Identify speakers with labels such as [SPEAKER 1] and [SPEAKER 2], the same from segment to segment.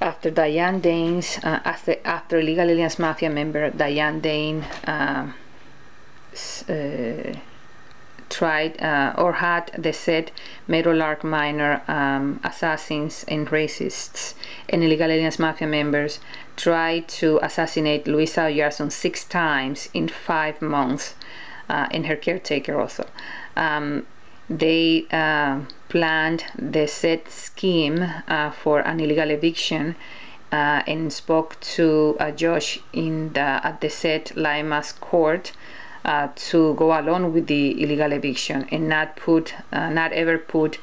[SPEAKER 1] after Diane Dane's, uh, after, after Illegal Aliens Mafia member Diane Dane um, uh, tried uh, or had the said Meadowlark Manor um, assassins and racists and illegal aliens mafia members tried to assassinate Luisa Oyarzun six times in five months uh, and her caretaker also. Um, they uh, planned the said scheme uh, for an illegal eviction uh, and spoke to a judge in the, at the said Limas court uh, to go along with the illegal eviction and not put, uh, not ever put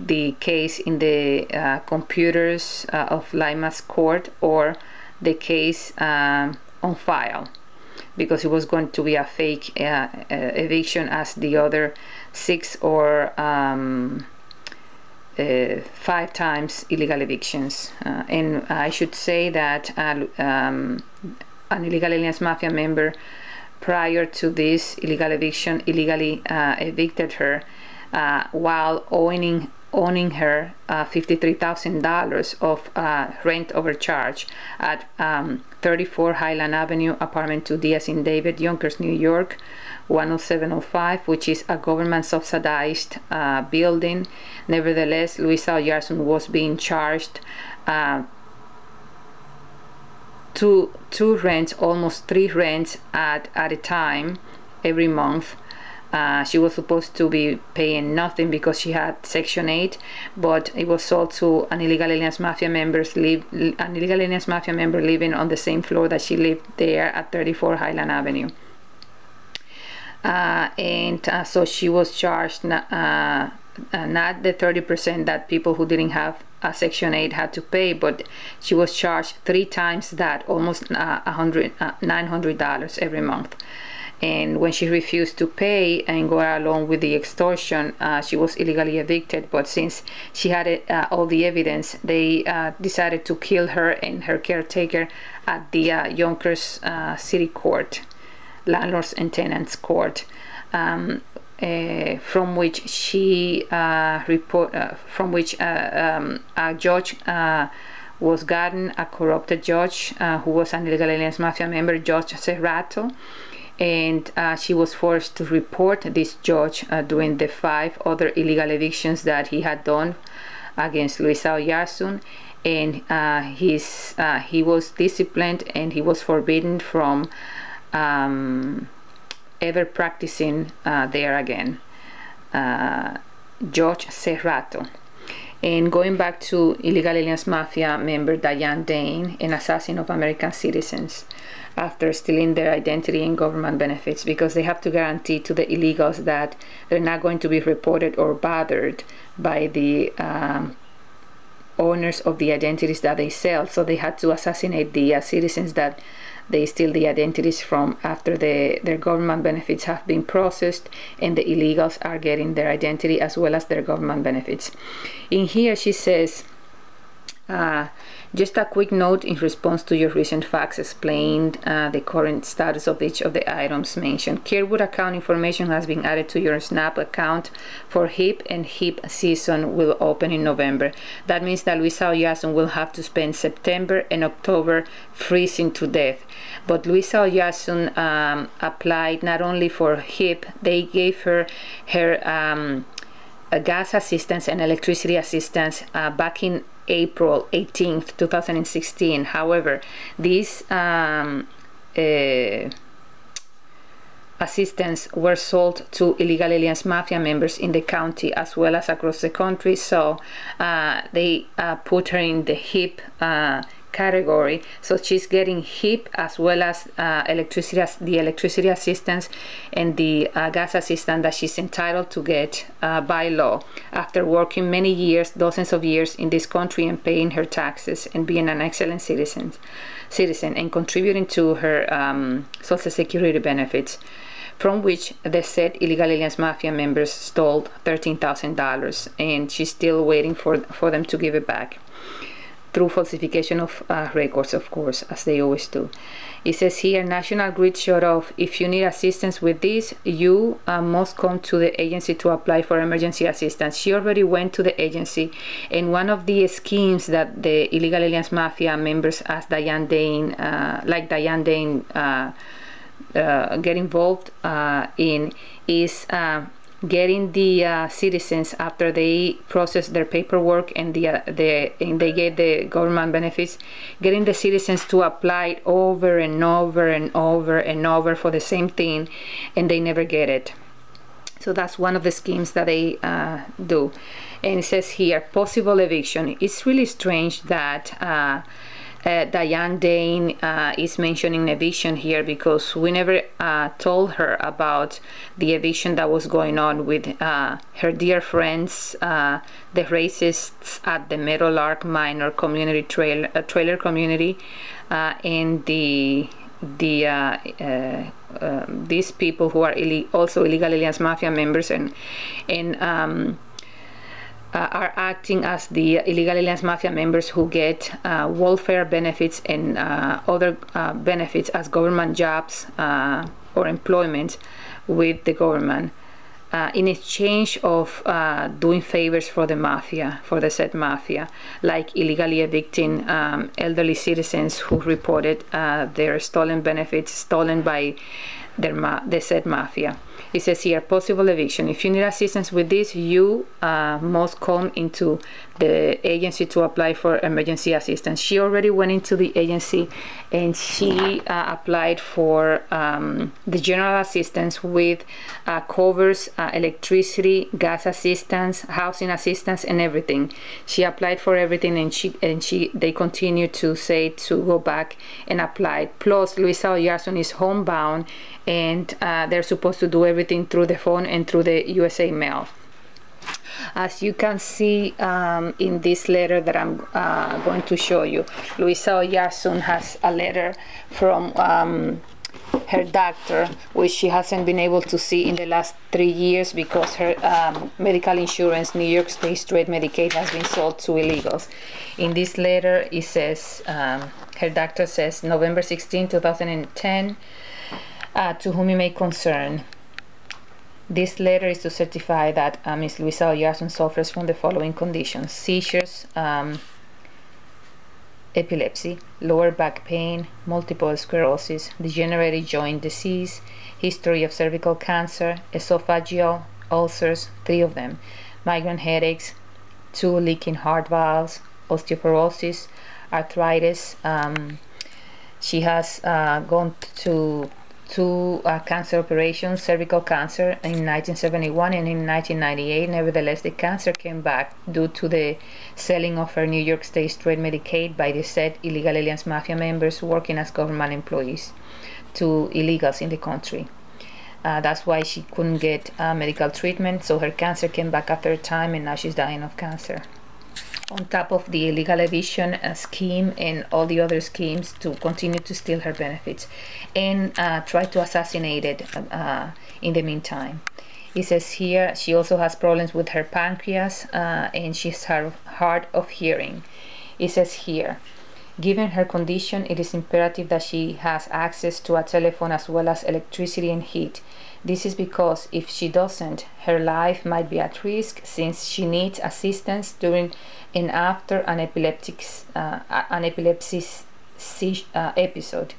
[SPEAKER 1] the case in the uh, computers uh, of Limas court or the case um, on file because it was going to be a fake uh, uh, eviction as the other six or um, uh, five times illegal evictions. Uh, and I should say that uh, um, an illegal aliens mafia member prior to this illegal eviction illegally uh, evicted her uh, while owning owning her uh, $53,000 of uh, rent overcharge at um, 34 Highland Avenue, apartment 2 Diaz in David, Yonkers, New York, 10705, which is a government subsidized uh, building. Nevertheless, Luisa Oyarzun was being charged uh, two two rents, almost three rents at at a time every month. Uh, she was supposed to be paying nothing because she had Section 8, but it was sold to an illegal aliens mafia members live an illegal aliens mafia member living on the same floor that she lived there at 34 Highland Avenue. Uh, and uh, so she was charged uh, uh, not the 30% that people who didn't have a Section 8 had to pay, but she was charged three times that, almost uh, 100, uh, $900 every month. And when she refused to pay and go along with the extortion, uh, she was illegally evicted. But since she had uh, all the evidence, they uh, decided to kill her and her caretaker at the uh, Yonkers City Court, Landlords and Tenants Court. Um, uh, from which she uh, report uh, from which um, a judge was gotten a corrupted judge who was an illegal aliens mafia member Judge Serrato and she was forced to report this judge during the five other illegal evictions that he had done against Luisa Oyarzun and uh, his, uh, he was disciplined and he was forbidden from um, ever practicing uh, there again. Uh, George Serrato. And going back to illegal aliens mafia member Diane Dane, an assassin of American citizens, after stealing their identity and government benefits, because they have to guarantee to the illegals that they're not going to be reported or bothered by the um, owners of the identities that they sell. So they had to assassinate the uh, citizens that they steal the identities from after the, their government benefits have been processed and the illegals are getting their identity as well as their government benefits. In here she says, uh, just a quick note in response to your recent fax explained uh, the current status of each of the items mentioned. Carewood account information has been added to your Snap account for HIP and HIP season will open in November. That means that Luisa Oyarzun will have to spend September and October freezing to death. But Luisa Oyarzun um, applied not only for HIP, they gave her her um, gas assistance and electricity assistance uh, back in April 18th, 2016. However, these um, uh, assistance were sold to illegal aliens mafia members in the county as well as across the country. So uh, they uh, put her in the HIP uh, category so she's getting HIP as well as uh, electricity the electricity assistance and the uh, gas assistance that she's entitled to get uh, by law after working many years dozens of years in this country and paying her taxes and being an excellent citizen citizen and contributing to her um, social security benefits from which the said illegal aliens mafia members stole $13,000 and she's still waiting for, for them to give it back. Through falsification of uh, records, of course, as they always do. It says here, National Grid shut off. If you need assistance with this, you uh, must come to the agency to apply for emergency assistance. She already went to the agency, and one of the schemes that the illegal aliens mafia members, as Diane Dane, uh, like Diane Dane, uh, uh, get involved uh, in is getting the uh, citizens after they process their paperwork and the, uh, the and they get the government benefits getting the citizens to apply over and over and over and over for the same thing and they never get it. So that's one of the schemes that they uh, do. And it says here possible eviction. It's really strange that uh, uh, Diane Dane uh, is mentioning eviction here because we never uh, told her about the eviction that was going on with uh, her dear friends, uh, the racists at the Meadowlark Manor Community uh, Trailer Community, and the the um, these people who are Ill also illegal aliens mafia members and and um, uh, are acting as the illegal aliens mafia members who get uh, welfare benefits and uh, other uh, benefits as government jobs uh, or employment with the government in exchange of doing favors for the mafia, for the said mafia, like illegally evicting um, elderly citizens who reported their stolen benefits stolen by their ma- the said mafia. It says here possible eviction. If you need assistance with this, you uh, must come into the agency to apply for emergency assistance. She already went into the agency and she uh, applied for um, the general assistance with uh, covers uh, electricity, gas assistance, housing assistance, and everything. She applied for everything, and she and she they continue to say to go back and apply. Plus, Luisa Oyarzun is homebound, and uh, they're supposed to do everything through the phone and through the USA mail as you can see um, in this letter that I'm uh, going to show you. Luisa Oyarzun has a letter from um, her doctor, which she hasn't been able to see in the last three years because her um, medical insurance, New York State Straight Medicaid, has been sold to illegals. In this letter, it says, um, her doctor says, November 16, 2010, uh, to whom it may concern. This letter is to certify that uh, Ms. Luisa Oyarzun suffers from the following conditions seizures, um, epilepsy, lower back pain, multiple sclerosis, degenerative joint disease, history of cervical cancer, esophageal ulcers, three of them, migraine headaches, two leaking heart valves, osteoporosis, arthritis. Um, she has uh, gone to two uh, cancer operations, cervical cancer in 1971 and in 1998. Nevertheless, the cancer came back due to the selling of her New York State Straight Medicaid by the said illegal aliens mafia members working as government employees to illegals in the country. Uh, that's why she couldn't get uh, medical treatment, so her cancer came back a third time and now she's dying of cancer on top of the illegal eviction uh, scheme and all the other schemes to continue to steal her benefits and uh, try to assassinate it uh, in the meantime. It says here she also has problems with her pancreas uh, and she's hard of hearing. It says here, given her condition, it is imperative that she has access to a telephone as well as electricity and heat. This is because if she doesn't, her life might be at risk since she needs assistance during and after an epileptic uh, an epilepsy uh, episode.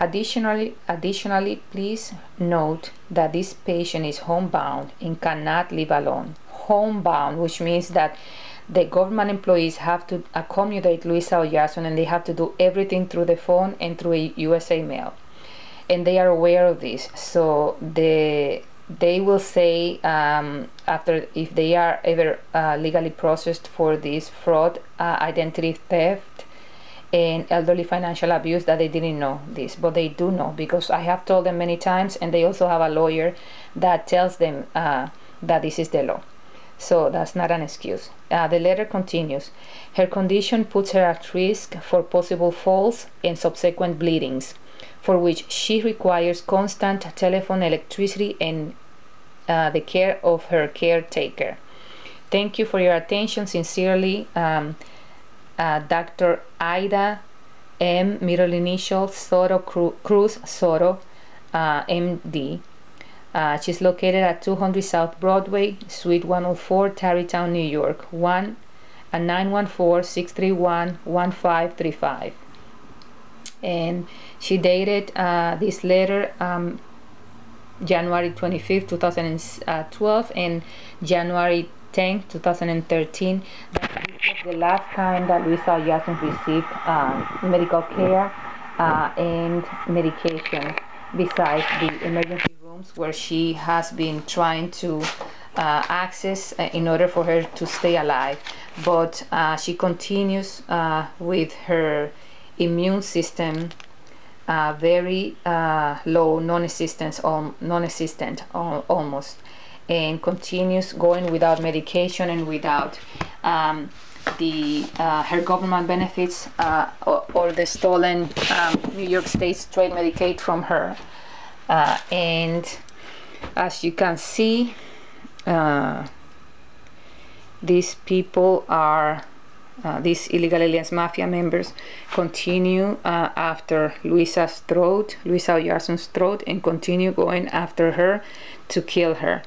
[SPEAKER 1] Additionally, additionally, please note that this patient is homebound and cannot live alone. Homebound, which means that the government employees have to accommodate Luisa Oyarzun and they have to do everything through the phone and through a USA mail and they are aware of this. So the they will say um, after if they are ever uh, legally processed for this fraud, uh, identity theft, and elderly financial abuse that they didn't know this, but they do know because I have told them many times, and they also have a lawyer that tells them uh, that this is the law. So that's not an excuse. Uh, the letter continues. Her condition puts her at risk for possible falls and subsequent bleedings for which she requires constant telephone electricity and uh, the care of her caretaker. Thank you for your attention. Sincerely, um, uh, Dr. Ida M. Middle initial Soto Cruz Soto, uh, MD. Uh, she's located at 200 South Broadway, Suite 104, Tarrytown, New York. 1 at 914-631-1535. And she dated uh, this letter um, January 25th, 2012 and January 10, 2013. That is the last time that Luisa Oyarzun received uh, medical care uh, and medication besides the emergency where she has been trying to uh, access uh, in order for her to stay alive. But uh, she continues uh, with her immune system uh, very uh, low, non-existent, non-existent almost, and continues going without medication and without um, the her government benefits or, or, the stolen um, New York State's trade Medicaid from her. Uh, and as you can see, uh, these people are uh, these illegal aliens mafia members continue uh, after Luisa's throat, Luisa Oyarzun's throat, and continue going after her to kill her.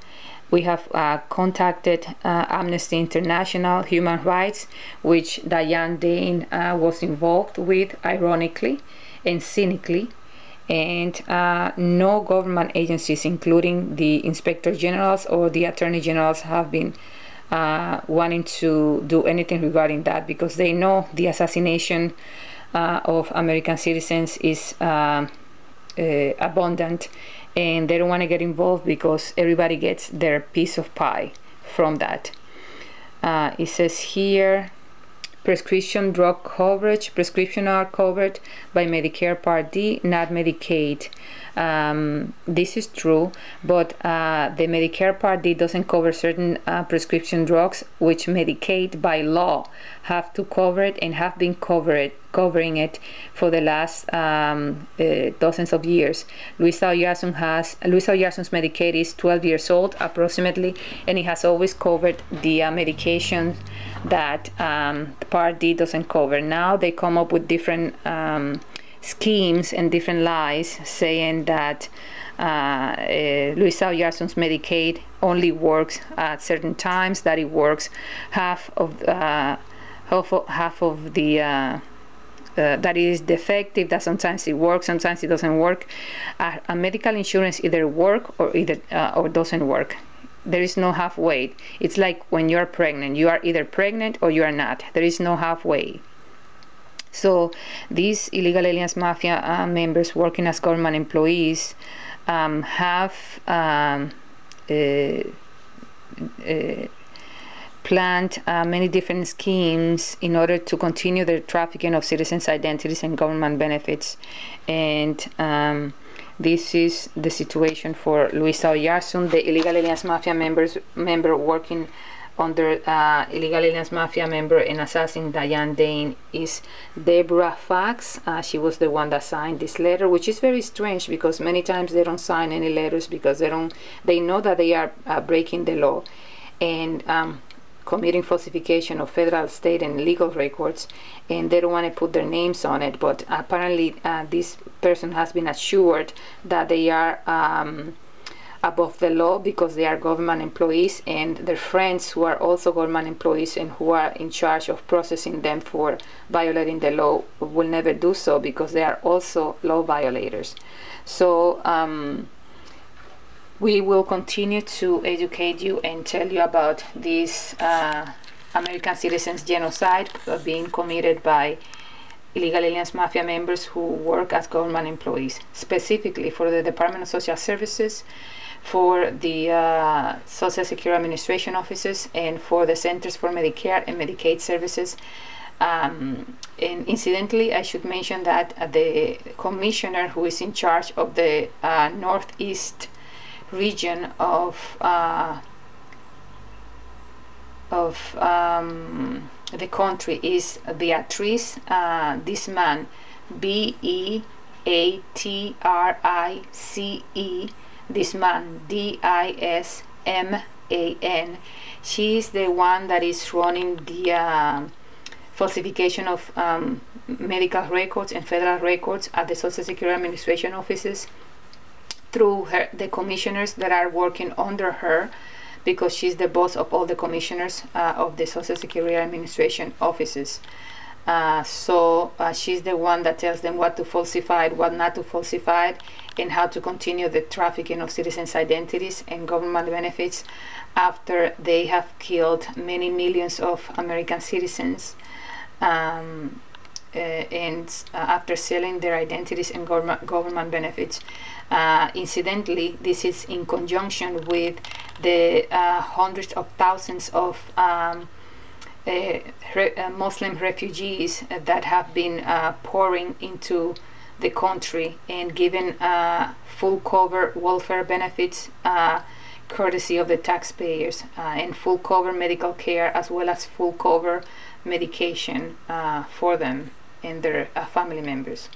[SPEAKER 1] We have uh, contacted uh, Amnesty International, Human Rights, which Diane Dane uh, was involved with, ironically and cynically. And uh, no government agencies, including the Inspector Generals or the Attorney Generals, have been uh, wanting to do anything regarding that because they know the assassination uh, of American citizens is uh, uh abundant and they don't want to get involved because everybody gets their piece of pie from that. Uh, it says here prescription drug coverage prescription are covered by medicare part d not medicaid um, this is true, but uh, the Medicare Part D doesn't cover certain uh, prescription drugs, which Medicaid by law have to cover it and have been covered covering it for the last um, uh, dozens of years. Luisa Oyarzun has Luisa Oyarzun's Medicaid is 12 years old approximately, and it has always covered the uh, medications that um, Part D doesn't cover. Now they come up with different um, schemes and different lies saying that uh, uh, Oyarzun's Medicaid only works at certain times, that it works half of uh, half, of, half of the uh, uh, that is defective, that sometimes it works, sometimes it doesn't work. Uh, a medical insurance either work or either uh, or doesn't work. There is no halfway. It's like when you're pregnant. You are either pregnant or you are not. There is no halfway. So these illegal aliens mafia uh, members working as government employees um, have um, uh, uh, planned uh, many different schemes in order to continue the trafficking of citizens' identities and government benefits. And um, this is the situation for Luisa Oyarzun, the illegal aliens mafia members member working under uh, illegal aliens mafia member and assassin Diane Dane is Deborah Fax. Uh, she was the one that signed this letter, which is very strange because many times they don't sign any letters because they don't. They know that they are uh, breaking the law and um, committing falsification of federal, state, and legal records, and they don't want to put their names on it. But apparently, uh, this person has been assured that they are. Um, above the law because they are government employees and their friends who are also government employees and who are in charge of processing them for violating the law will never do so because they are also law violators. So um, we will continue to educate you and tell you about this uh, American citizens genocide being committed by illegal aliens mafia members who work as government employees, specifically for the Department of Social Services for the uh, Social Security Administration offices and for the Centers for Medicare and Medicaid Services. Um, and incidentally, I should mention that uh, the commissioner who is in charge of the uh, Northeast region of uh, of um, the country is Beatrice uh, Disman B E A T R I C E Disman D I S M A N she is the one that is running the uh, falsification of um, medical records and federal records at the Social Security Administration offices through her, the commissioners that are working under her because she's the boss of all the commissioners uh, of the Social Security Administration offices. Uh, so uh, she's the one that tells them what to falsify, what not to falsify, and how to continue the trafficking of citizens' identities and government benefits after they have killed many millions of American citizens. Um, uh, and uh, after selling their identities and government, government benefits. Uh, incidentally, this is in conjunction with the uh, hundreds of thousands of um, re uh, Muslim refugees that have been uh, pouring into the country and given uh, full cover welfare benefits uh, courtesy of the taxpayers and full cover medical care as well as full cover medication for them and their family members.